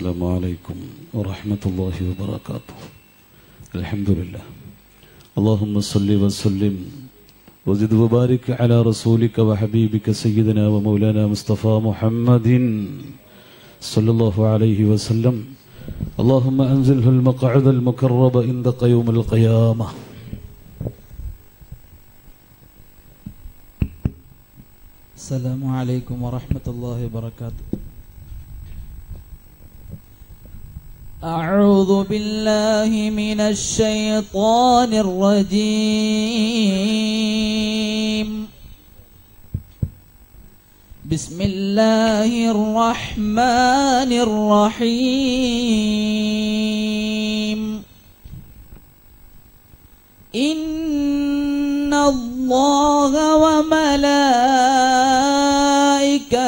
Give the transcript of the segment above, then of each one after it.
السلام عليكم ورحمة الله وبركاته. الحمد لله. اللهم صل وسلم وزد وبارك على رسولك وحبيبك سيدنا ومولانا مصطفى محمد صلى الله عليه وسلم. اللهم أنزله المقعد المكرب عندك يوم القيامة. السلام عليكم ورحمة الله وبركاته. أعوذ بالله من الشيطان الرجيم. بسم الله الرحمن الرحيم. إن الله وملائكته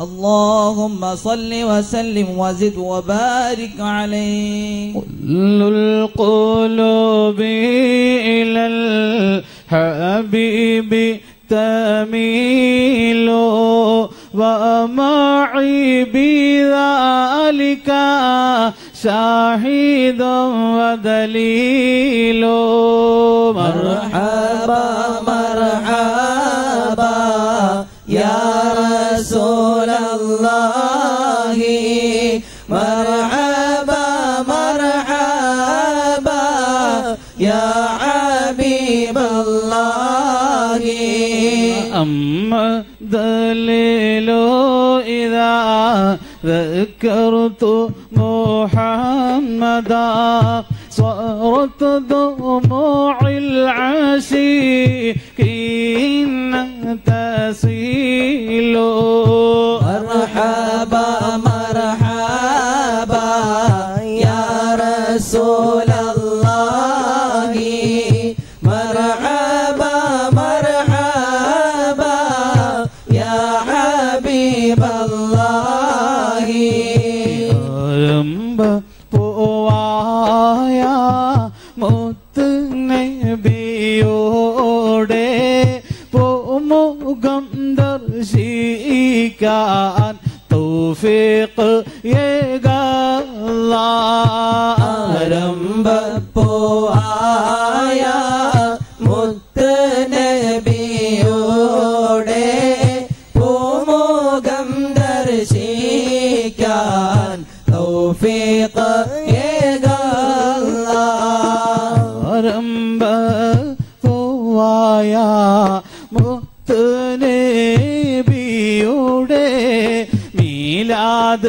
اللهم صل وسلم وزد وبارك عليه. كل القلوب إلى الحبيب تميل ومعي بذلك شاهد ودليل. مرحبا مرحبا. يا رسول الله مرحبا مرحبا يا حبيب الله. أما دليل إذا ذكرت محمدا صارت دموع العاشقين تسيل. مرحبا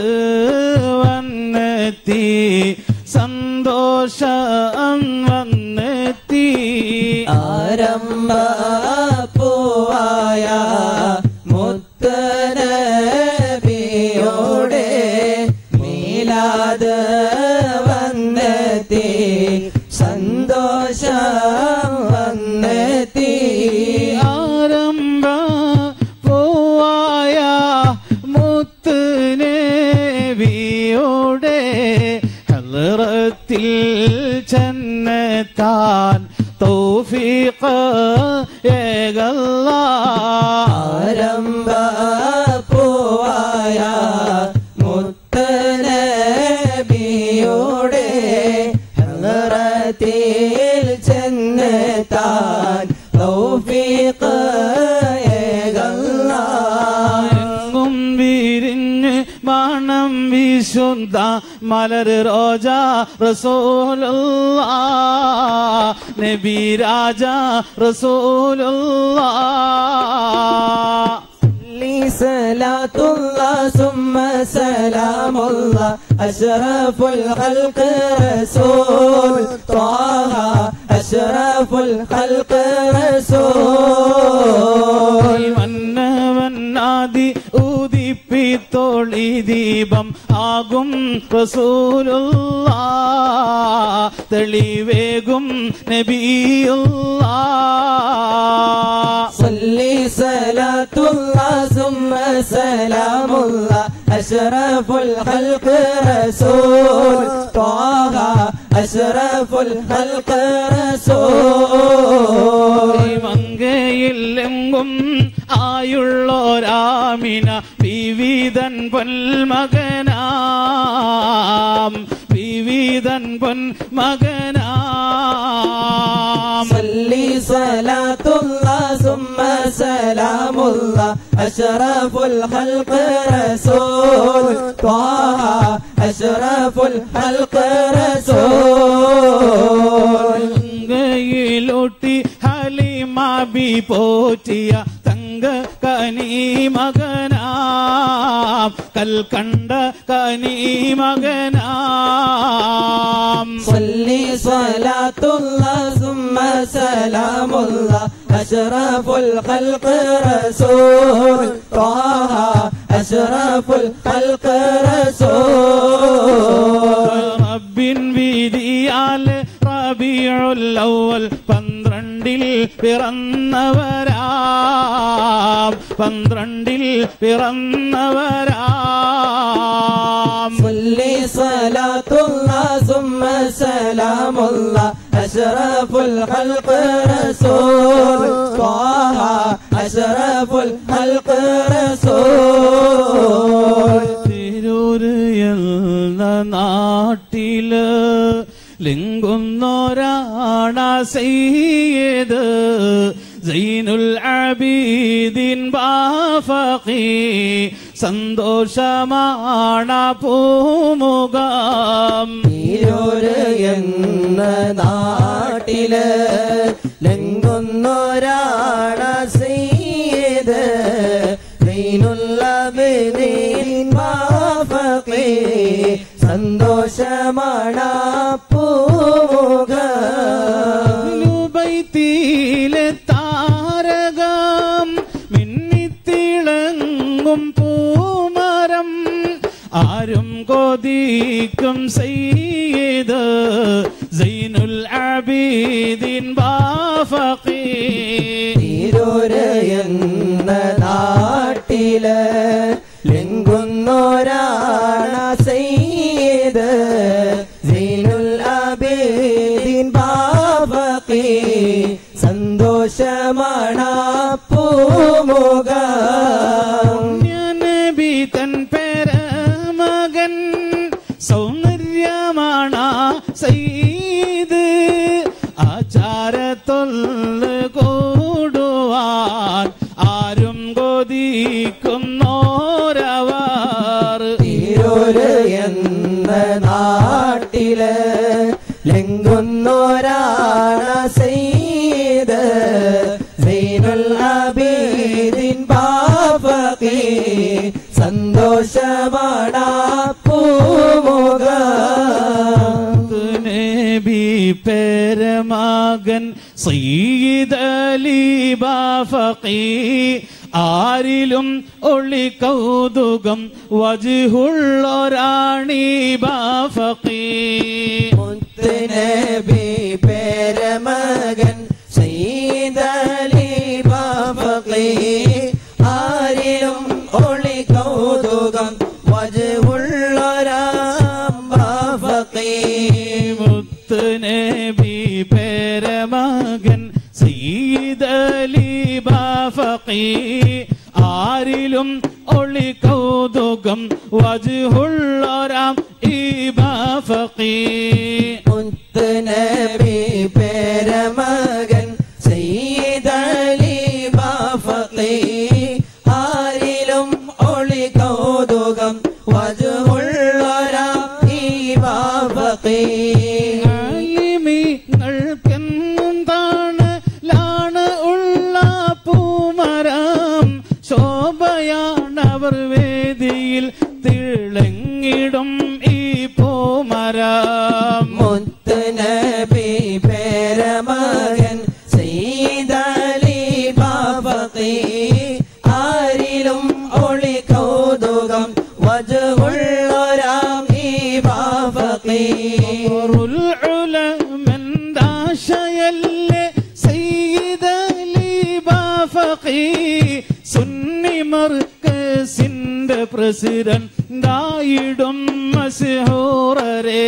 good. പൂവായ മുത്ത് നബിയോടെ ചെന്നെത്താൻ തൗഫീഖ് എങ്ങും വിരിഞ്ഞ് മണം വിശുദ്ധ മലർ റോജ റസൂലുള്ള നബി രാജ റസൂലുള്ള صلاة الله ثم سلام الله أشرف الخلق رسول. طه أشرف الخلق رسول. من തീപ്പിത്തോളി ദീപം ആകും റസൂലുള്ള. തെളിവേകും നബിയുള്ള. സല്ലി സലാത്തുള്ള സുമ്മ സലാമുള്ള. അഷ്റഫുൽ ഖൽഖ് റസൂൽ. ത്വാഹ അഷ്റഫുൽ ഖൽഖ് റസൂൽ. മങ്കയില്ലെങ്കും ആയുള്ളോരാമിന بيذن بن مغنام بيذن بن مغنام صلي صلاة الله ثم سلام الله أشرف الخلق رسول طه أشرف الخلق رسول കൽക്കണ്ട കനി മകനാം صلي صلاة الله ثم سلام الله أشرف الخلق رسول طه أشرف الخلق رسول റബ്ബിൻ വിധിയാൽ റബിയുള്ളവൽ പന്ത്രണ്ടിൽ പിറന്നവരാം. പന്ത്രണ്ടിൽ പിറന്നവരാം. റസൂൽ. റസൂൽ. തിരൂര് എന്ന നാട്ടിൽ ലിങ്കുന്നൊരാണ സെയ്ത് സൈനുൽ അബീദിൻ ബാഫഖി. സന്തോഷമാണ പൂമുഖം. തിരൂര് എന്ന നാട്ടിൽ ലെങ്കുന്നൊരാണ ചെയ്ത് സന്തോഷമാണ് പൂമുഖ. ലുബൈത്തിയിലെ താരകം മിന്നിത്തിളങ്ങും പൂമരം. ആരും കൊതിക്കും സെയ്ത് സൈനുൽ അബീദിൻ ബാഫഖി തിരൂര് സന്തോഷമാണ് പൂമുഖ. നബി പേരമാകൻ സയ്യിദലി ബാഫഖി ആരിലും ഒളി കൗതുകം വജുഹുള്ളൊരാണി ബാഫഖി മുത്തുനബി വജുള്ളൊരാം ബാഫഖി മുത്ത് നബി പേരമകൻ സയ്യിദലി ബാഫഖി ആരിലും ഒളി കൗതുകം വജുള്ളൊരാം ഈ ബാഫീ മുത്തുനബി പേരമകൻ فقير ബാഫീ ദാശയല്ലേ സയ്യിദലി ബാഫഖി സുന്നി മർക്കസിന്റെ പ്രസിഡന്റായിടും മസ്ഹൂറരേ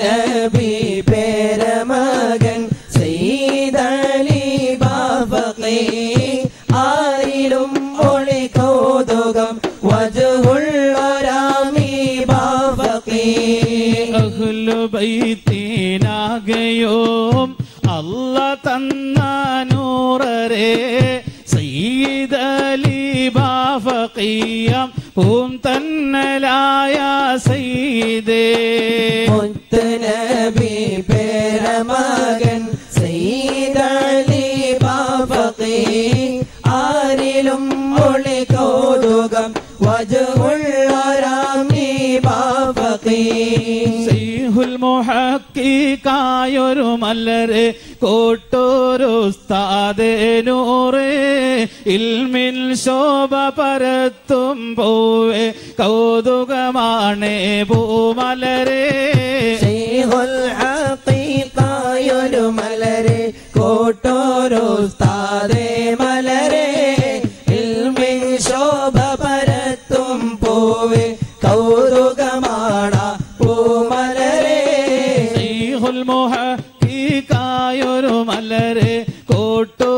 നബി പേരമകൻ അഹ്ലു ബൈത്തിനാകയോം അല്ല തന്ന സീതലി സയ്യിദലി ബാഫഖിയം. തന്നലായ സയ്യിദേ. മുഹക്കിക്കായൊരു മല്ലരെ കോട്ടോരു ഉസ്താദേ ഇൽമിൽ ശോഭ പരത്തും പോവേ കൗതുകമാണേ പൂമലരേ. ഹഖീഖായൊരു മലരെ കോട്ടോരോ സ്ഥാദേ கோட்டோ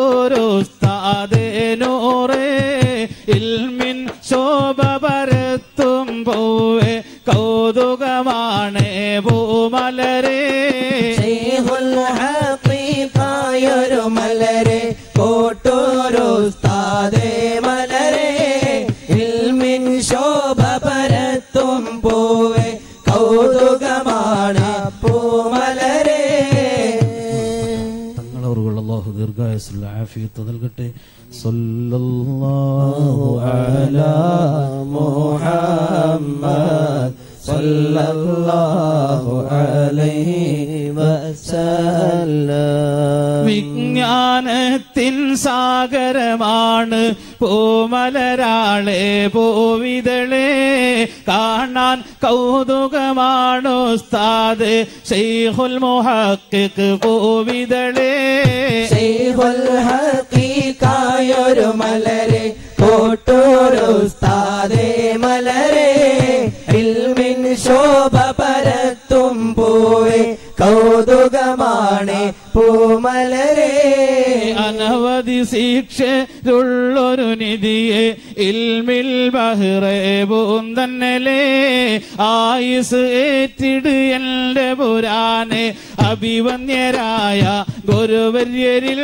നൽകട്ടെ സല്ലല്ലാഹു അലാ മുഹമ്മദ് സല്ലല്ലാഹു അലൈഹി വസല്ലം വിജ്ഞാനത്തിൻ സാഗരമാണ് പൂമലരാളെ പൂവിതളെ കാണാൻ കൗതുകമാണു ഉസ്താദ് ഷെയ്ഖുൽ മുഹക്കിക്ക് പൂവിതളെ ശൈഖുൽ ഹഖീഖായൊരു മലരെ കോട്ടൂരു സ്ഥാദേ മലരെ ഇൽമിൻ ശോഭ പരത്തും പൂവേ കൗതുകമാണ് പൂമലരെ. അനവധി ശിക്ഷരുള്ളൊരു പൂന്തന്നലെ ആയുസ് ഏറ്റിട് എന്റെ പുരാനെ അഭിവന്യരായ ഗുരുവര്യരിൽ.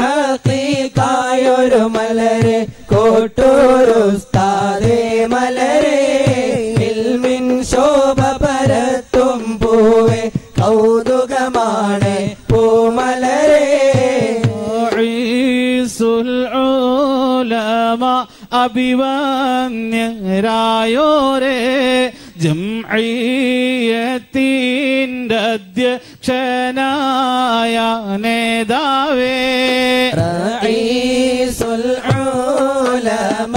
ഹഖീഖായൊരു മലരെ കോട്ടൂരു സ്ഥാദേ അഭിവന്യരായോരേ ജംഇയ്യത്തിന്റെ അധ്യക്ഷനായ നേതാവേ. റഈസുൽ ഉലമ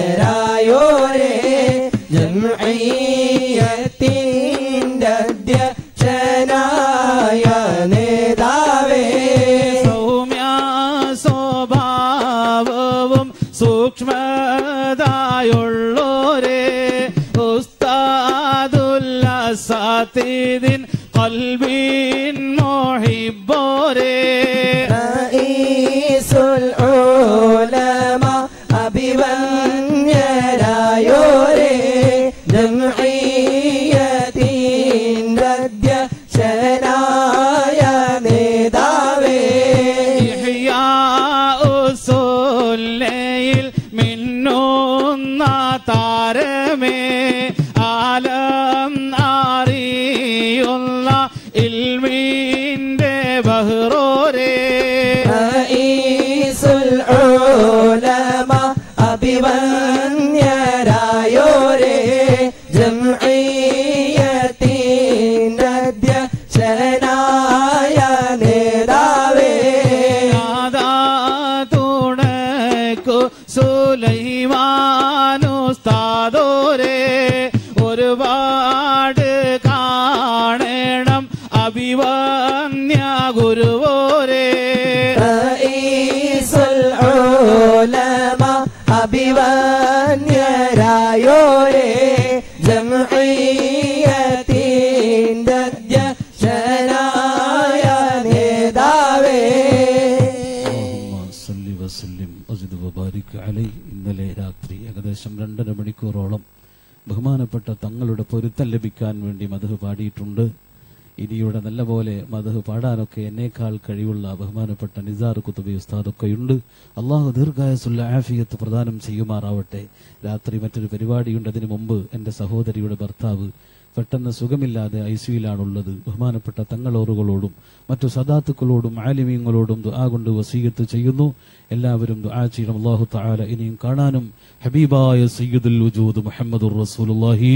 അഭിവന്യരായോരേ ജംഇയ്യത്തിന്റെ سيد قلبي محب Hey. ഇന്നലെ രാത്രി ഏകദേശം രണ്ടര മണിക്കൂറോളം ബഹുമാനപ്പെട്ട തങ്ങളുടെ പൊരുത്തം ലഭിക്കാൻ വേണ്ടി മധു പാടിയിട്ടുണ്ട്. ഇനിയുടെ നല്ലപോലെ മധു പാടാനൊക്കെ എന്നേക്കാൾ കഴിവുള്ള ബഹുമാനപ്പെട്ട നിസാർ കുത്തുബി ഉസ്താദൊക്കെയുണ്ട്. അള്ളാഹു ദീർഘായസുള്ള ആഫിയത്ത് പ്രദാനം ചെയ്യുമാറാവട്ടെ. രാത്രി മറ്റൊരു പരിപാടിയുണ്ട്. അതിനു മുമ്പ് എന്റെ സഹോദരിയുടെ ഭർത്താവ് പെട്ടെന്ന് സുഖമില്ലാതെ ഐ സിയിലാണുള്ളത് ബഹുമാനപ്പെട്ട തങ്ങളോറുകളോടും മറ്റു സദാത്തുക്കളോടും ആലിമീങ്ങളോടും ദുആ കൊണ്ട് വസീയത്ത് ചെയ്യുന്നു. എല്ലാവരും ദുആ ചെയ്യണം. അള്ളാഹു തആല ഇനിയും കാണാനും ഹബീബായ സയ്യിദുൽ വജൂദ് മുഹമ്മദുർ റസൂലുള്ളാഹി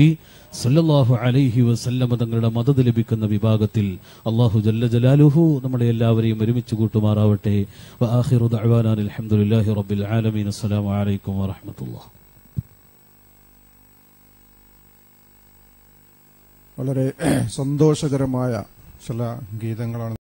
സല്ലല്ലാഹു അലൈഹി വസല്ലമ തങ്ങളുടെ മദത് ലഭിക്കുന്ന വിഭാഗത്തിൽ അള്ളാഹു ജല്ല ജലാലുഹു നമ്മളെ എല്ലാവരെയും ഒരുമിച്ച് കൂട്ടുമാറാവട്ടെ. വആഖിറു ദഅവാനാ അൽഹംദുലില്ലാഹി റബ്ബിൽ ആലമീൻ. അസ്സലാമു അലൈക്കും വറഹ്മത്തുള്ളാഹി. വളരെ സന്തോഷകരമായ ചില ഗീതങ്ങളാണ്